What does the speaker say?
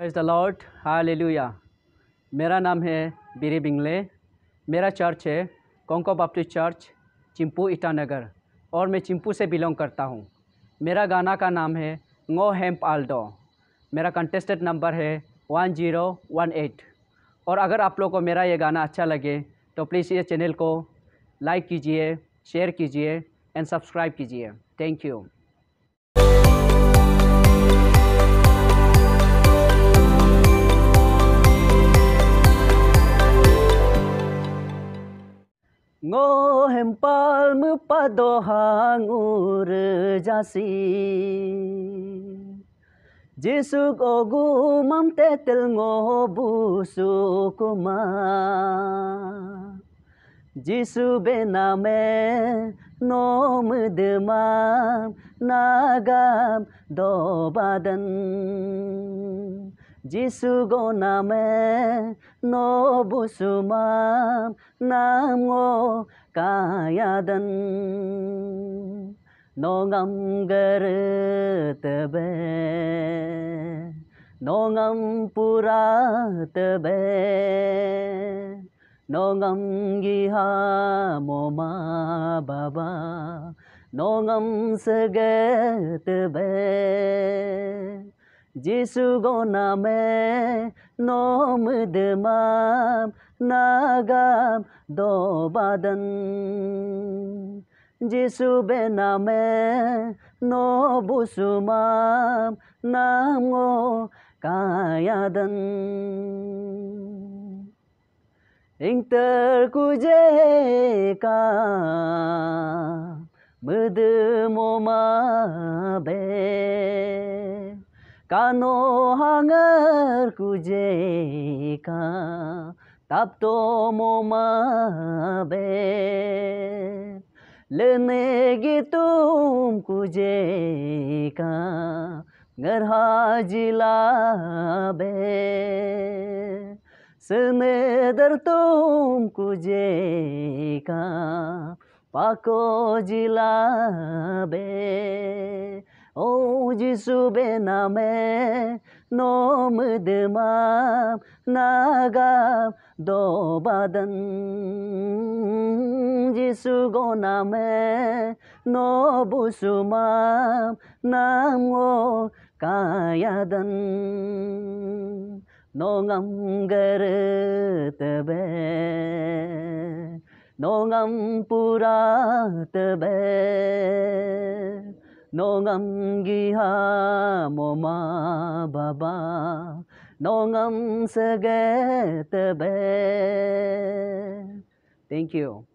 Praise the Lord hallelujah मेरा नाम है बीरी बिंगले। मेरा चर्च है कोंको बाप्टिस्ट चर्च चिंपू ईटानगर, और मैं चिंपू से बिलोंग करता हूँ। मेरा गाना का नाम है ngो हेम्प आल्डो मेरा कंटेस्टेड नंबर है वन ज़ीरो वन एट और अगर आप लोग को मेरा ये गाना अच्छा लगे तो प्लीज़ ये चैनल को लाइक कीजिए शेयर कीजिए एंड सब्सक्राइब कीजिए। Thank you Oh hempal mepado hangur jasi Jesuk ogu mam tetel ngobu sukuma Jisu bename no mudemam nagam do badan जीशु गो नाम नो बुसुमा नाम गो कायादन। नो गम गर तब। नो गम पुरा तब। नो गम गिहा मोमा बाबा। नो गम सगत बै ngô kayadan no ngam gar tabe no ngam pura tabe no ngam gi ha कानो हांगर कुजे का, तब तो मोमे लेने गे तुम कुजे का गरहा जिला बे। सुने दर तुम कुजे का, पाको जिला बे। Pako jila be O Jisu bename no mudmam nagam do badan Jisu goname no busumam nam ngo kayadan no ngam gartabe no ngam puratabe nongam giha moma baba nongam saget be. Thank you